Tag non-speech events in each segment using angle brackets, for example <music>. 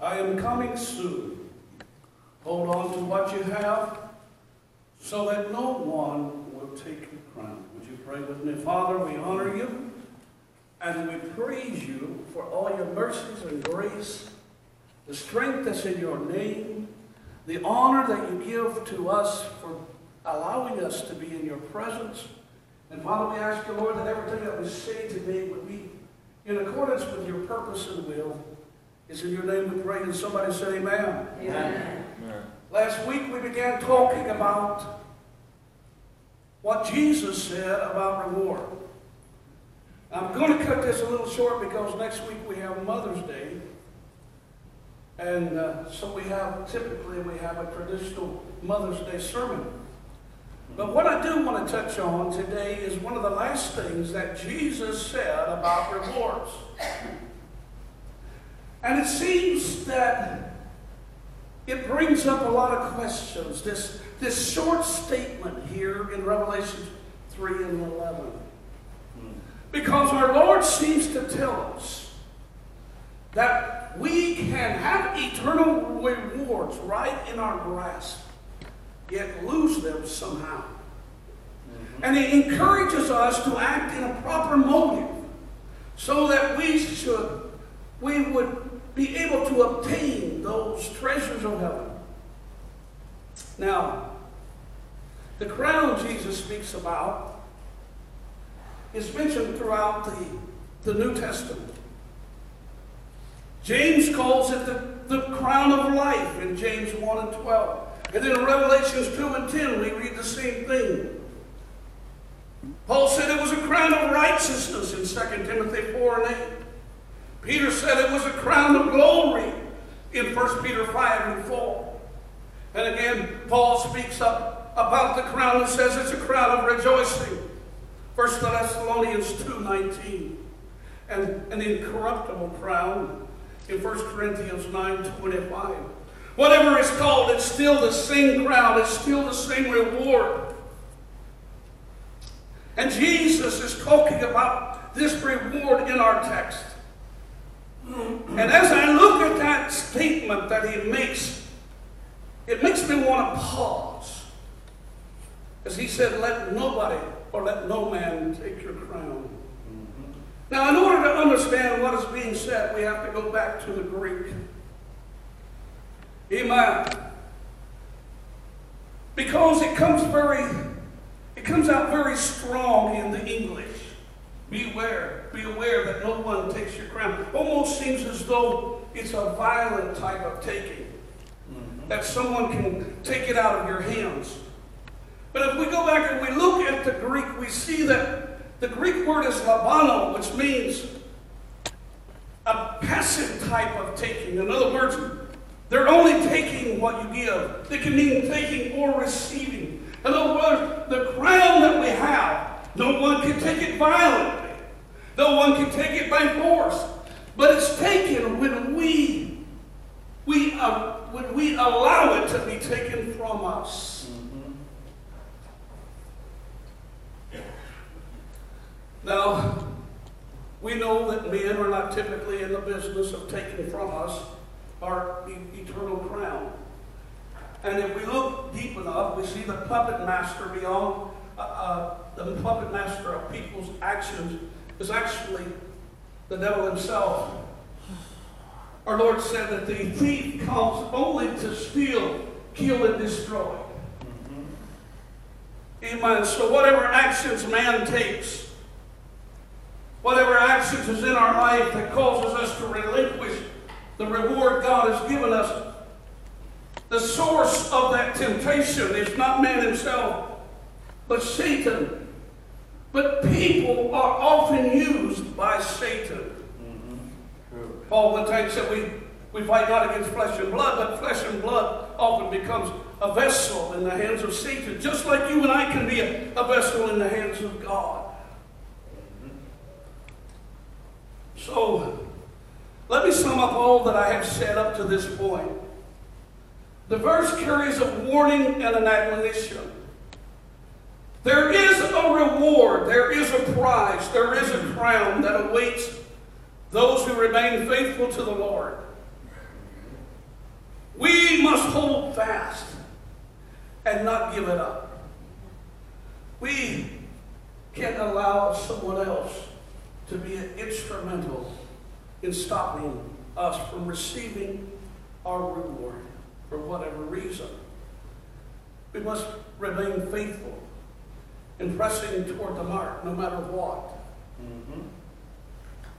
I am coming soon. Hold on to what you have so that no one will take your crown. Would you pray with me? Father, we honor you and we praise you for all your mercies and grace, the strength that's in your name, the honor that you give to us for allowing us to be in your presence. And Father, we ask you, Lord, that everything that we say today would be in accordance with your purpose and will. It's in your name we pray. And somebody say amen. Amen. Last week we began talking about what Jesus said about reward. I'm going to cut this a little short because next week we have Mother's Day. And uh, so we have, typically we have a traditional Mother's Day sermon. But what I do want to touch on today is one of the last things that Jesus said about rewards. And it seems that it brings up a lot of questions. This, this short statement here in Revelation 3 and 11. Because our Lord seems to tell us that we can have eternal rewards right in our grasp, yet lose them somehow. Mm-hmm. And He encourages us to act in a proper motive so that we should, we would be able to obtain those treasures of heaven. Now, the crown Jesus speaks about is mentioned throughout the, the New Testament. James calls it the, the crown of life in James 1 and 12. And then in Revelations 2 and 10, we read the same thing. Paul said it was a crown of righteousness in 2 Timothy 4 and 8. Peter said it was a crown of glory in 1 Peter 5 and 4. And again, Paul speaks up about the crown and says it's a crown of rejoicing. 1 Thessalonians 2.19. And an incorruptible crown in 1 Corinthians 9.25. Whatever it's called, it's still the same crown. It's still the same reward. And Jesus is talking about this reward in our text. And as I look at that statement that he makes, it makes me want to pause. As he said, let nobody or let no man take your crown. Now, in order to understand what is being said, we have to go back to the Greek. Amen. Because it comes very, it comes out very strong. Beware, be aware that no one takes your crown. Almost seems as though it's a violent type of taking. Mm-hmm. That someone can take it out of your hands. But if we go back and we look at the Greek, we see that the Greek word is lambano, which means a passive type of taking. In other words, they're only taking what you give. They can mean taking or receiving. In other words, the crown that we have, no one can take it violently. No one can take it by force. But it's taken when we we uh, when we allow it to be taken from us. Now, we know that men are not typically in the business of taking from us our eternal crown. And if we look deep enough, we see the puppet master beyond uh, uh, the puppet master of people's actions is actually the devil himself. Our Lord said that the thief comes only to steal, kill, and destroy. Mm-hmm. Amen. So whatever actions man takes, whatever actions is in our life that causes us to relinquish the reward God has given us, the source of that temptation is not man himself, but Satan. But people are often used by Satan. Mm-hmm. Paul one time said we, we fight not against flesh and blood, but flesh and blood often becomes a vessel in the hands of Satan, just like you and I can be a, a vessel in the hands of God. So, let me sum up all that I have said up to this point. The verse carries a warning and an admonition. There is a reward, there is a prize, there is a crown that awaits those who remain faithful to the Lord. We must hold fast and not give it up. We can't allow someone else to be instrumental in stopping us from receiving our reward for whatever reason. We must remain faithful in pressing toward the mark no matter what. Mm-hmm.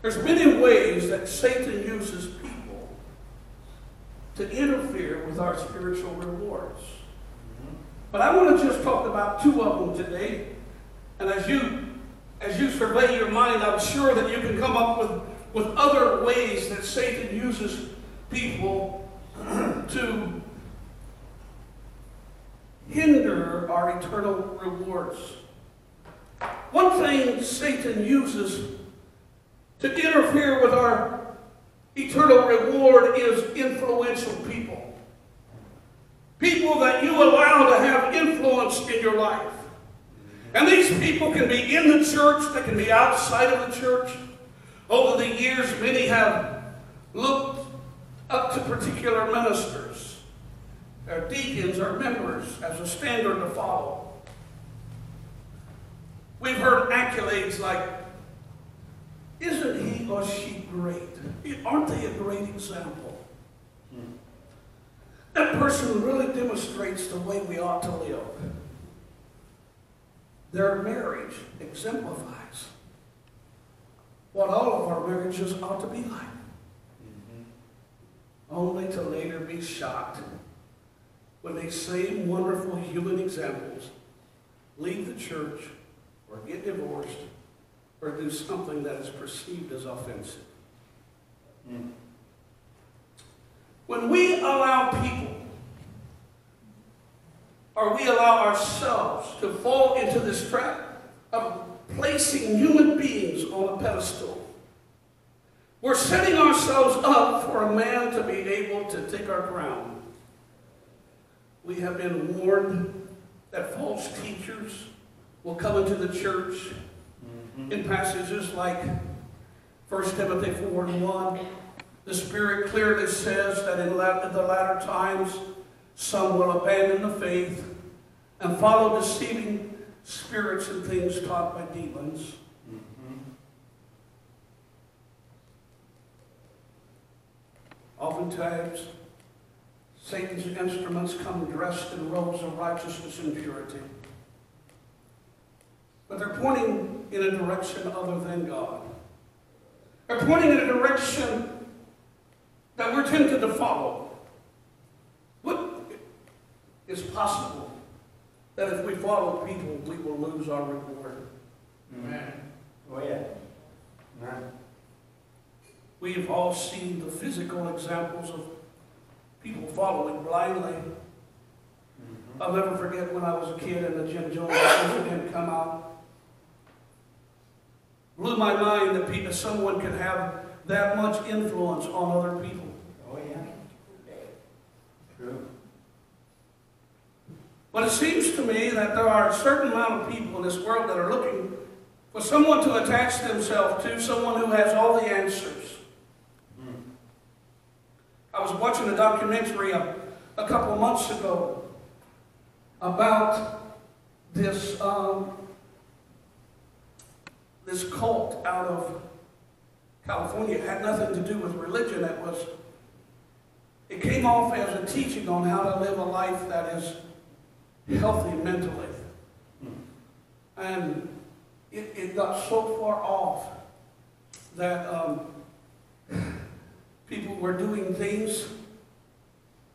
There's many ways that Satan uses people to interfere with our spiritual rewards. Mm-hmm. But I want to just talk about two of them today. And as you as you survey your mind, I'm sure that you can come up with, with other ways that Satan uses people <clears throat> to hinder our eternal rewards. One thing Satan uses to interfere with our eternal reward is influential people. People that you allow to have influence in your life. And these people can be in the church, they can be outside of the church. Over the years, many have looked up to particular ministers, or deacons, or members as a standard to follow. We've heard accolades like, isn't he or she great? Aren't they a great example? That person really demonstrates the way we ought to live. Their marriage exemplifies what all of our marriages ought to be like. Mm-hmm. Only to later be shocked when these same wonderful human examples leave the church or get divorced or do something that is perceived as offensive. Mm. When we allow people or we allow ourselves to fall into this trap of placing human beings on a pedestal. We're setting ourselves up for a man to be able to take our crown. We have been warned that false teachers will come into the church mm-hmm. in passages like 1 Timothy 4 and 1. The Spirit clearly says that in the latter times some will abandon the faith and follow deceiving spirits and things taught by demons. Mm-hmm. Oftentimes, Satan's instruments come dressed in robes of righteousness and purity. But they're pointing in a direction other than God. They're pointing in a direction that we're tempted to follow. What is possible that if we follow people, we will lose our reward. Amen. Oh, yeah. Amen. We've all seen the physical examples of people following blindly. Mm-hmm. I'll never forget when I was a kid and the Jim Jones incident come out. Blew my mind that people, someone could have that much influence on other people. Oh, yeah. True. But it seems to me that there are a certain amount of people in this world that are looking for someone to attach themselves to, someone who has all the answers. Hmm. I was watching a documentary a, a couple months ago about this um, this cult out of California. It had nothing to do with religion. It was it came off as a teaching on how to live a life that is healthy mentally. And it, it got so far off that um, people were doing things.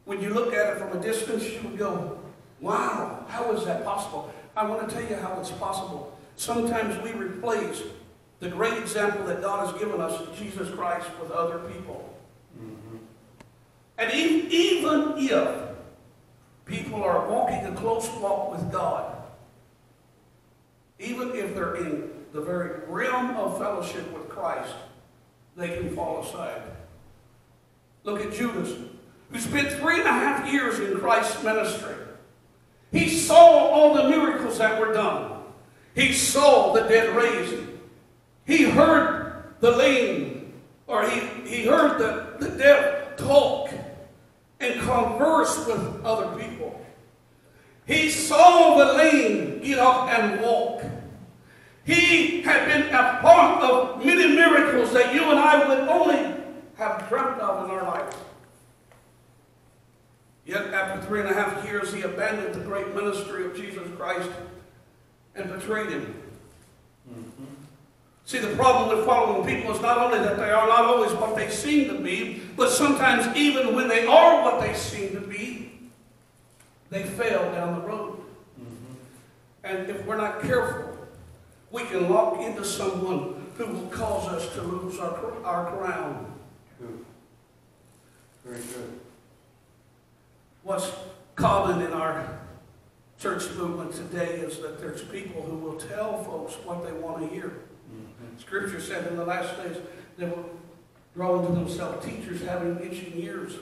When you look at it from a distance, you would go, wow, how is that possible? I want to tell you how it's possible. Sometimes we replace the great example that God has given us, Jesus Christ, with other people. Mm-hmm. And even, even if people are walking a close walk with God, even if they're in the very realm of fellowship with Christ, they can fall aside. Look at Judas, who spent three and a half years in Christ's ministry. He saw all the miracles that were done. He saw the dead raised. He heard the lame, or he, he heard the, the deaf talk. And converse with other people. He saw the lame get up and walk. He had been a part of many miracles that you and I would only have dreamt of in our life. Yet after three and a half years, he abandoned the great ministry of Jesus Christ and betrayed him. Mm-hmm. See, the problem with following people is not only that they are not always what they seem to be, but sometimes even when they are what they seem to be, they fail down the road. Mm-hmm. And if we're not careful, we can lock into someone who will cause us to lose our, our crown. Very good what's common in our church movement today is that there's people who will tell folks what they want to hear. Mm-hmm. Scripture said in the last days they will grow into themselves teachers having itching ears.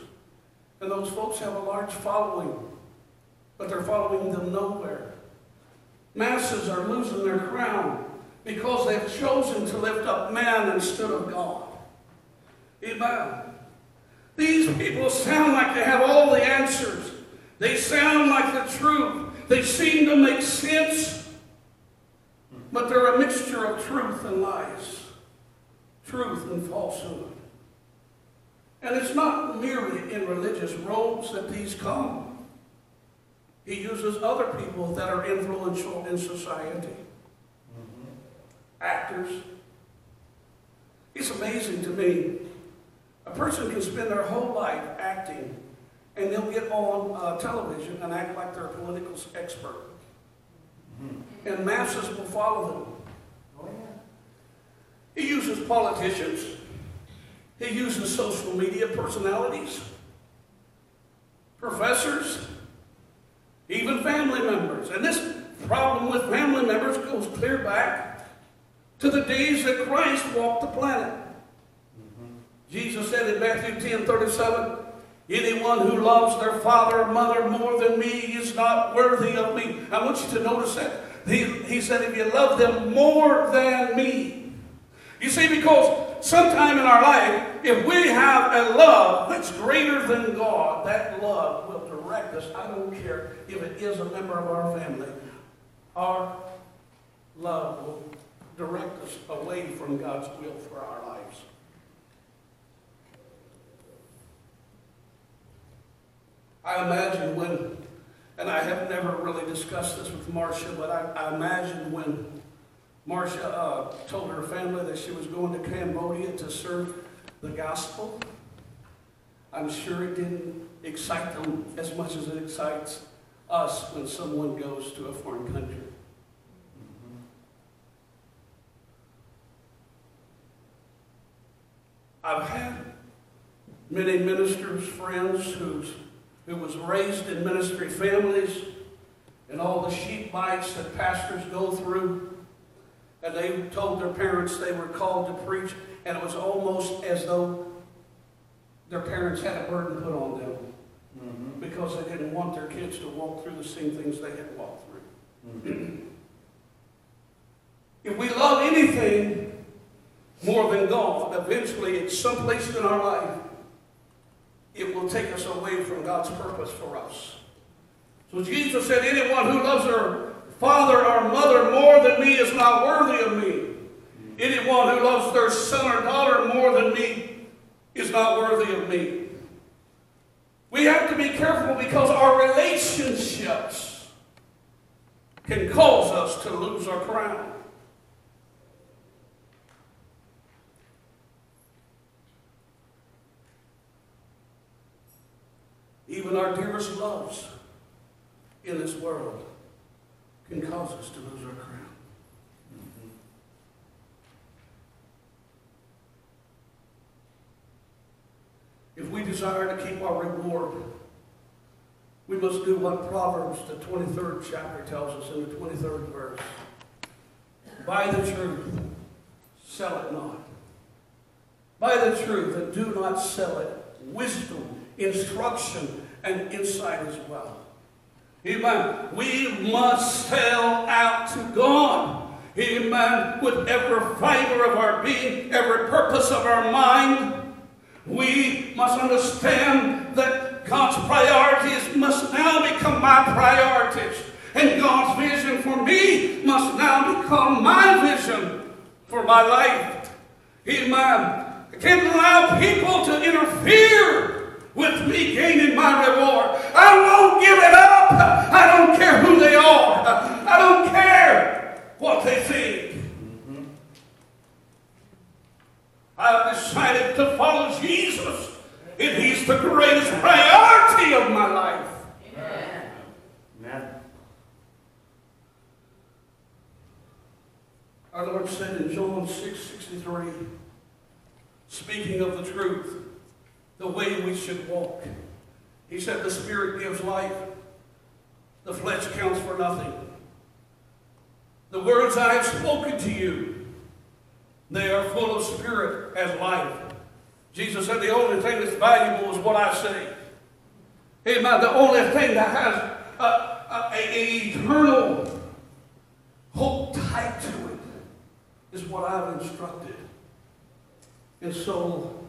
And those folks have a large following, but they're following them nowhere. Masses are losing their crown because they've chosen to lift up man instead of God. Amen. These people sound like they have all the answers. They sound like the truth. They seem to make sense. But they're a mixture of truth and lies, truth and falsehood. And it's not merely in religious robes that these come. He uses other people that are influential in society. Mm-hmm. Actors. It's amazing to me a person can spend their whole life acting, and they'll get on uh, television and act like they're a political expert. Mm-hmm. And masses will follow them. Oh, yeah. He uses politicians. He uses social media personalities, professors, even family members. And this problem with family members goes clear back to the days that Christ walked the planet. Jesus said in Matthew 10 37, Anyone who loves their father or mother more than me is not worthy of me. I want you to notice that. He, he said, if you love them more than me. You see, because sometime in our life, if we have a love that's greater than God, that love will direct us. I don't care if it is a member of our family. Our love will direct us away from God's will for our lives. I imagine when, and I have never really discussed this with Marcia, but I, I imagine when Marcia uh, told her family that she was going to Cambodia to serve the gospel, I'm sure it didn't excite them as much as it excites us when someone goes to a foreign country. I've had many ministers, friends whose who was raised in ministry families and all the sheep bites that pastors go through. And they told their parents they were called to preach, and it was almost as though their parents had a burden put on them mm-hmm. because they didn't want their kids to walk through the same things they had walked through. Mm-hmm. if we love anything more than God, eventually it's someplace in our life it will take us away from God's purpose for us. So Jesus said, Anyone who loves their father or mother more than me is not worthy of me. Anyone who loves their son or daughter more than me is not worthy of me. We have to be careful because our relationships can cause us to lose our crown. Even our dearest loves in this world can cause us to lose our crown. Mm-hmm. If we desire to keep our reward, we must do what Proverbs, the 23rd chapter, tells us in the 23rd verse. Buy the truth, sell it not. Buy the truth and do not sell it. Wisdom, instruction, and inside as well. Amen. We must sell out to God. Amen. With every fiber of our being, every purpose of our mind, we must understand that God's priorities must now become my priorities. And God's vision for me must now become my vision for my life. Amen. I can't allow people to interfere with me gaining my reward. I won't give it up. I don't care who they are. I don't care what they think. I've decided to follow Jesus, and He's the greatest priority of my life. Amen. Our Lord said in John 6 63, speaking of the truth, the way we should walk, He said, The Spirit gives life, the flesh counts for nothing. The words I have spoken to you, they are full of spirit as life. Jesus said, The only thing that's valuable is what I say. Amen. The only thing that has a, a, a eternal hope tied to it is what I've instructed. And so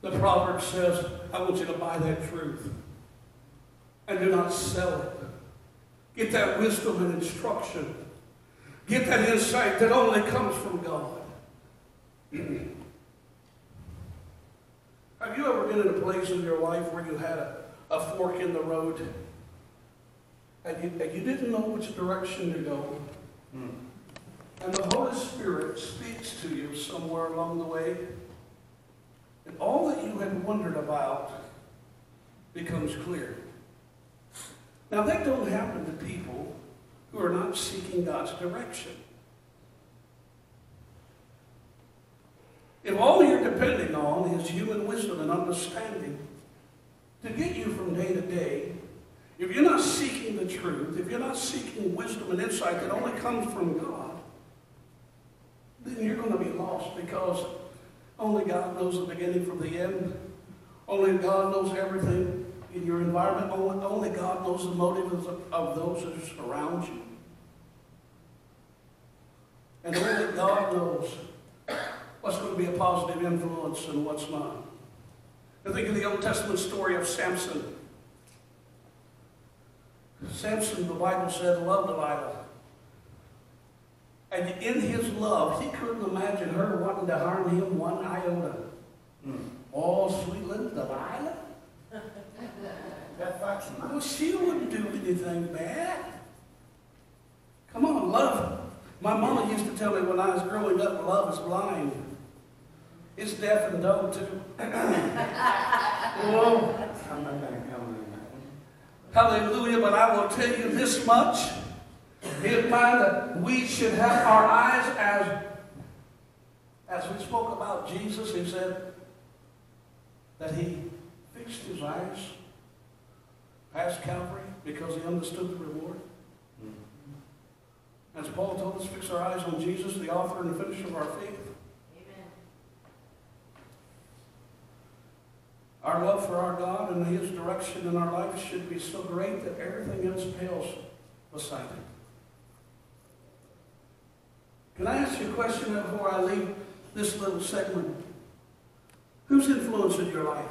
the proverb says, I want you to buy that truth and do not sell it. Get that wisdom and instruction. Get that insight that only comes from God. Have you ever been in a place in your life where you had a, a fork in the road and you, and you didn't know which direction to go? Mm. And the Holy Spirit speaks to you somewhere along the way. And all that you had wondered about becomes clear. Now, that don't happen to people who are not seeking God's direction. If all you're depending on is human wisdom and understanding to get you from day to day, if you're not seeking the truth, if you're not seeking wisdom and insight that only comes from God, then you're going to be lost because only God knows the beginning from the end. Only God knows everything in your environment. Only, only God knows the motives of, of those that are around you. And only God knows what's going to be a positive influence and what's not. I think of the Old Testament story of Samson. Samson, the Bible said, loved Delilah. And in his love, he couldn't imagine her wanting to harm him one iota. Mm. Oh, sweet little Delilah. That fox Oh, she wouldn't do anything bad. Come on, love. My mama used to tell me when I was growing up, love is blind. It's deaf and dumb too. I'm not gonna that one. hallelujah, but I will tell you this much. In mind that we should have our eyes as as we spoke about Jesus, he said that he fixed his eyes past Calvary because he understood the reward. Mm. As Paul told us, fix our eyes on Jesus, the author and the finisher of our faith. Amen. Our love for our God and His direction in our life should be so great that everything else pales beside it. Can I ask you a question before I leave this little segment? Who's influencing your life?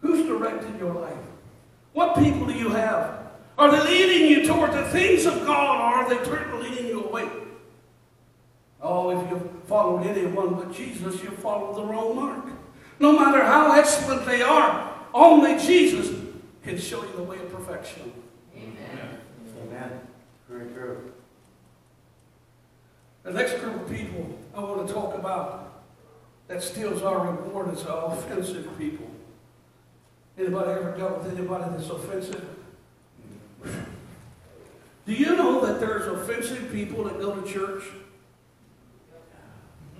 Who's directing your life? What people do you have? Are they leading you toward the things of God or are they turning- leading you away? Oh, if you've followed anyone but Jesus, you've followed the wrong mark. No matter how excellent they are, only Jesus can show you the way of perfection. Amen. Amen. Very true. The next group of people I want to talk about that steals our reward is our offensive people. Anybody ever dealt with anybody that's offensive? Do you know that there's offensive people that go to church?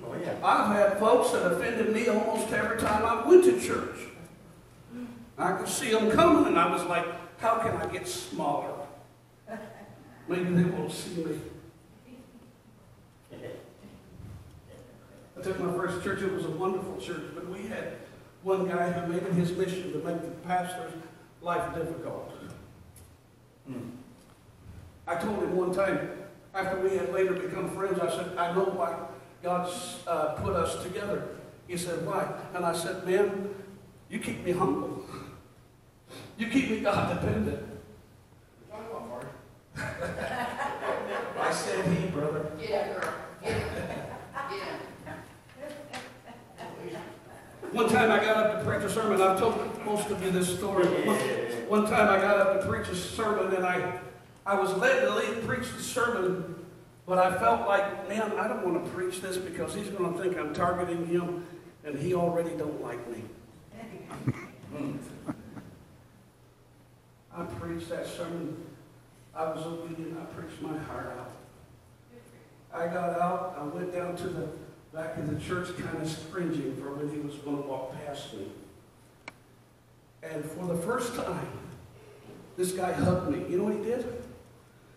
Oh, yeah. I've had folks that offended me almost every time I went to church. I could see them coming, and I was like, how can I get smaller? Maybe they won't see me. Took my first church, it was a wonderful church, but we had one guy who made it his mission to make the pastor's life difficult. Mm. I told him one time, after we had later become friends, I said, I know why God's uh, put us together. He said, why? And I said, man, you keep me humble. You keep me God dependent. <laughs> I said he, brother. Get it, girl. Get it. Get it. One time I got up to preach a sermon. I've told most of you this story. One, one time I got up to preach a sermon and I, I was led to lead, preach the sermon, but I felt like, man, I don't want to preach this because he's going to think I'm targeting him and he already don't like me. I preached that sermon. I was obedient. I preached my heart out. I got out. I went down to the back in the church, kind of cringing for when he was going to walk past me. And for the first time, this guy hugged me. You know what he did?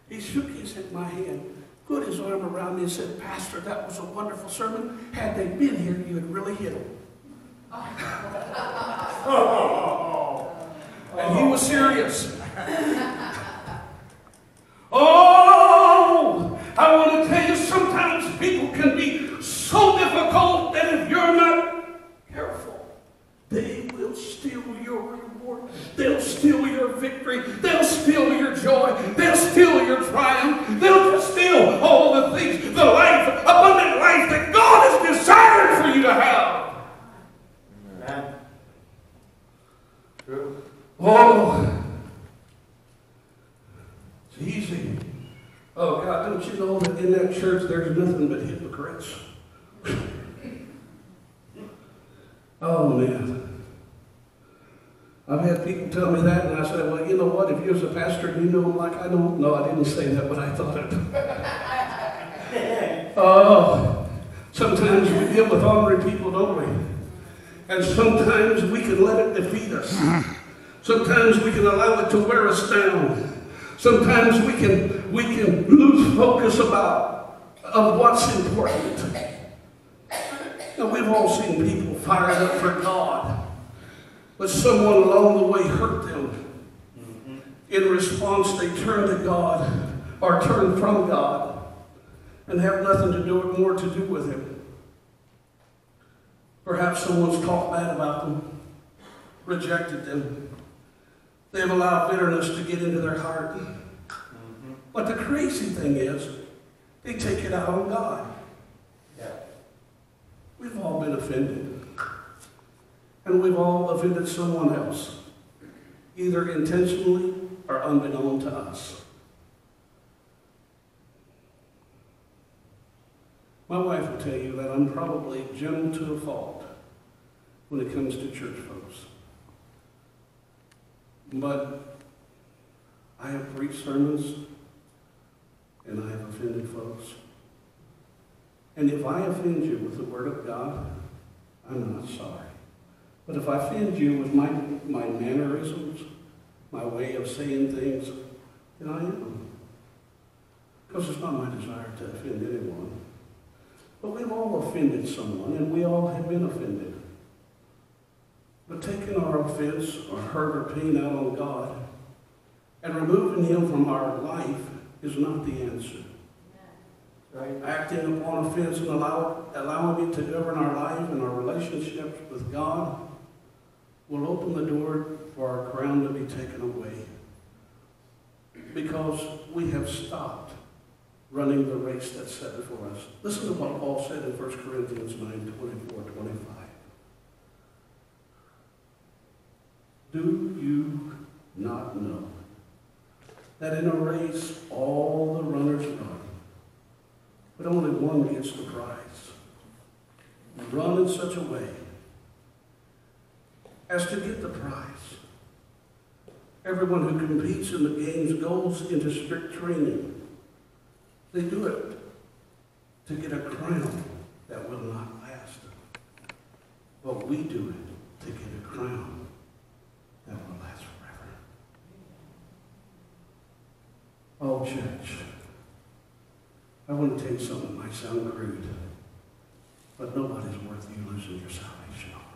He shook his head my hand, put his arm around me, and said, "Pastor, that was a wonderful sermon. Had they been here, you had really hit them." <laughs> And he was serious. <laughs> Oh, I want to tell you, sometimes people can be so difficult that if you're not careful, they will steal your reward. They'll steal your victory. They'll steal your joy. They'll steal your triumph. They'll steal all the things, the life, abundant life that God has desired for you to have. Amen. True. Oh, it's easy. Oh, God, don't you know that in that church there's nothing but hypocrites? Oh, man. I've had people tell me that, said, well, you know what? If you was a pastor and you know him like I don't, no, I didn't say that, but I thought it. <laughs> Oh, sometimes we deal with ordinary people, don't we? And sometimes we can let it defeat us. Sometimes we can allow it to wear us down. Sometimes we can we can lose focus about of what's important. Now we've all seen people fired up for God, but someone along the way hurt them. In response, they turn to God or turn from God and have nothing to do more to do with Him. Perhaps someone's talked bad about them, rejected them. They've allowed bitterness to get into their heart. Mm-hmm. But the crazy thing is, they take it out on God. Yeah. We've all been offended. And we've all offended someone else, either intentionally or unbeknown to us. My wife will tell you that I'm probably gentle to a fault when it comes to church folks. But I have preached sermons and I have offended folks. And if I offend you with the Word of God, I'm not sorry. But if I offend you with my, my mannerisms, my way of saying things, then I am. Because it's not my desire to offend anyone. But we've all offended someone, and we all have been offended. But taking our offense or hurt or pain out on God and removing Him from our life is not the answer. Right. Acting upon offense and allow, allowing it to govern our life and our relationships with God will open the door for our crown to be taken away. Because we have stopped running the race that's set before us. Listen to what Paul said in 1 Corinthians 9 24 25. Do you not know that in a race all the runners run, but only one gets the prize? Run in such a way as to get the prize. Everyone who competes in the games goes into strict training. They do it to get a crown that will not last. But we do it to get a crown that will last forever. Oh, church, I want to you something that might sound crude, but nobody's worth you losing your salvation.